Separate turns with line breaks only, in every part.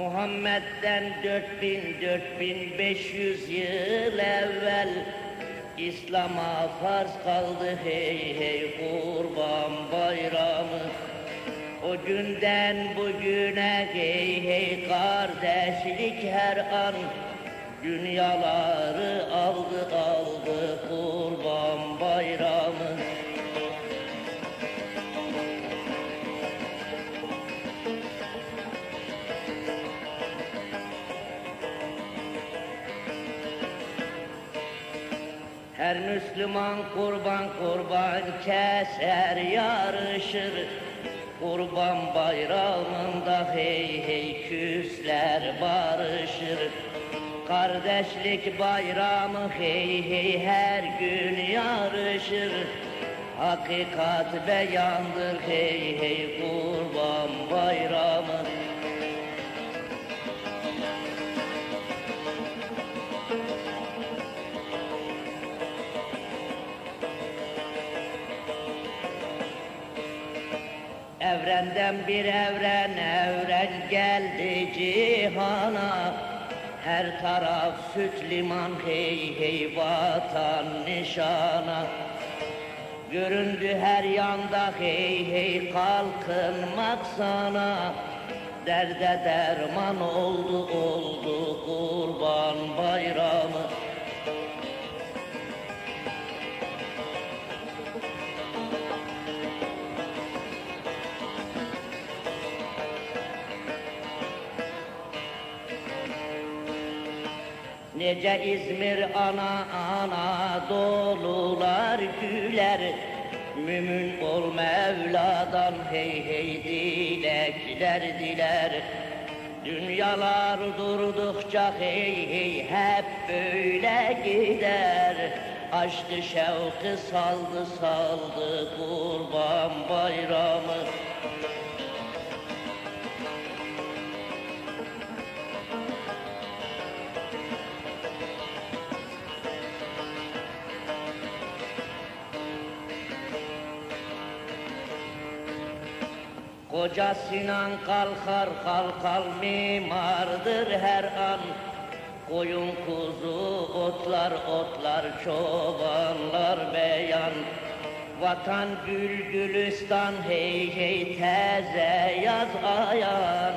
Muhammed'den 4000 4500 yıl evvel İslam'a farz kaldı hey hey kurban bayramı. O günden bugüne hey hey kardeşlik her an. Dünyaları aldı aldı kurban Her Müslüman kurban kurban keser yarışır. Kurban bayramında hey hey küsler barışır. Kardeşlik bayramı hey hey her gün yarışır. Hakikat beyandır hey hey kurban bayramı Evrenden bir evren evren geldi cihana. Her taraf süt liman hey hey vatan nişana. Göründü her yanda hey hey kalkınmak sana Derde derman oldu oldu kurban bayramı Nece İzmir ana ana dolular güler. Mümin ol Mevla'dan hey hey dilekler diler. Dünyalar durdukça hey hey hep böyle gider. Açtı şevkı saldı saldı kurban bayramı Koca Sinan kalkar kalkar mimardır her an. Koyun kuzu otlar otlar çobanlar beyan. Vatan gül gülistan hey hey teze yaz ayan.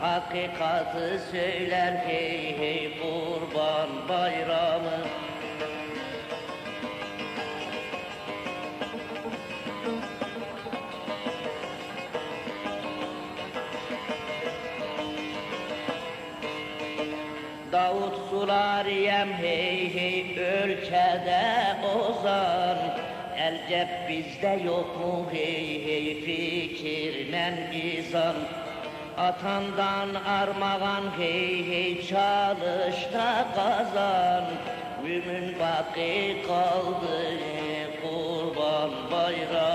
Hakikatı söyler hey hey Davut sular yem hey hey ölçede ozan El cep bizde yok mu hey hey fikir mizan Atandan armağan hey hey çalış da kazan. Mümin baki kaldı kurban bayram